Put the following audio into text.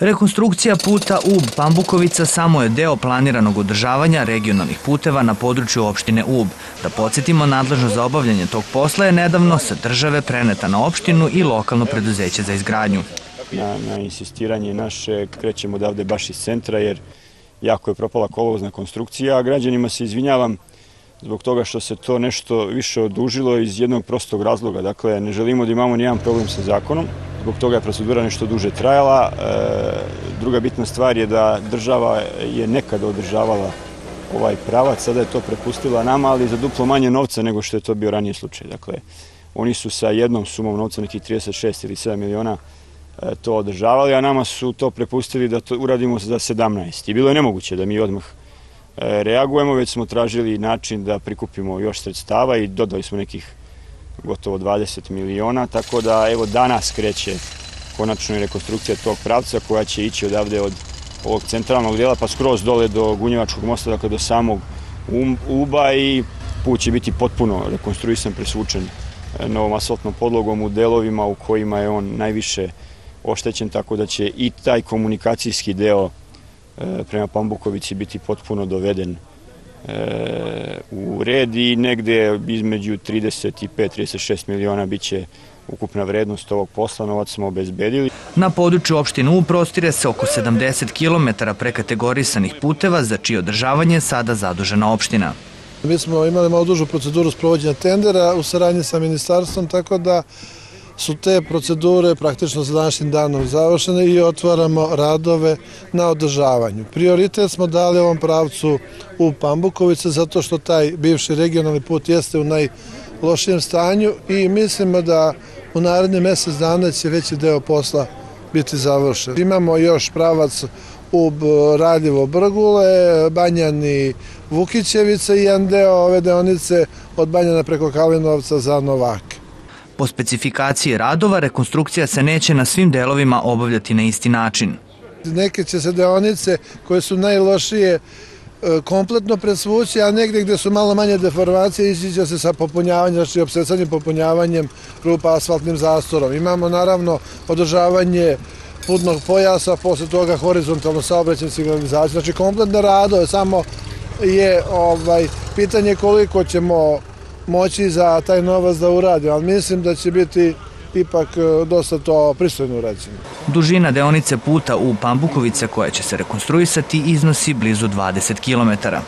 Rekonstrukcija puta Ub Pambukovica samo je deo planiranog održavanja regionalnih puteva na području opštine Ub. Da podsjetimo, nadležno za obavljanje tog posla je nedavno sa države preneta na opštinu i lokalno preduzeće za izgradnju. Na insistiranje naše krećemo odavde baš iz centra jer jako je propala kolovozna konstrukcija, a građanima se izvinjavam zbog toga što se to nešto više odužilo iz jednog prostog razloga. Dakle, ne želimo da imamo nijedan problem sa zakonom, zbog toga je procedura nešto duže trajala. E, druga bitna stvar je da država je nekada održavala ovaj pravac, sada je to prepustila nama, ali za duplo manje novca nego što je to bio ranije slučaj. Dakle, oni su sa jednom sumom novca, nekih 36 ili 7 miliona, e, to održavali, a nama su to prepustili da to uradimo za 17. I bilo je nemoguće da mi odmah e, reagujemo, već smo tražili način da prikupimo još sredstava i dodali smo nekih gotovo 20 miliona, tako da evo danas kreće konačno i rekonstrukcija tog pravca koja će ići odavde od ovog centralnog dela pa skroz dole do Gunjevačkog mosta, dakle do samog um, Uba i put će biti potpuno rekonstruisan, presvučen e, novom asfaltnom podlogom u delovima u kojima je on najviše oštećen, tako da će i taj komunikacijski deo e, prema Pambukovici biti potpuno doveden u red i negde između 35-36 miliona biće ukupna vrednost ovog posla, novac smo obezbedili. Na području opštine U prostire se oko 70 km prekategorisanih puteva za čije održavanje je sada zadužena opština. Mi smo imali malo dužu proceduru sprovođenja tendera u saradnji sa ministarstvom, tako da su te procedure praktično sa današnjim danom završene i otvaramo radove na održavanju. Prioritet smo dali ovom pravcu u Pambukovice zato što taj bivši regionalni put jeste u najlošijem stanju i mislimo da u naredni mesec dana će veći deo posla biti završen. Imamo još pravac u Radljivo Brgule, Banjani Vukićevica i jedan deo ove deonice od Banjana preko Kalinovca za Novake. Po specifikaciji radova, rekonstrukcija se neće na svim delovima obavljati na isti način. Neke će se deonice koje su najlošije e, kompletno presvući, a negde gde su malo manje deformacije ići će se sa popunjavanjem, znači obsecanjem popunjavanjem rupa asfaltnim zastorom. Imamo naravno održavanje putnog pojasa, posle toga horizontalno saobraćaj signalizacije, znači kompletne radove, samo je ovaj pitanje koliko ćemo moći za taj novac da uradi, ali mislim da će biti ipak e, dosta to pristojno urađeno. Dužina deonice puta u Pambukovice koja će se rekonstruisati iznosi blizu 20 kilometara.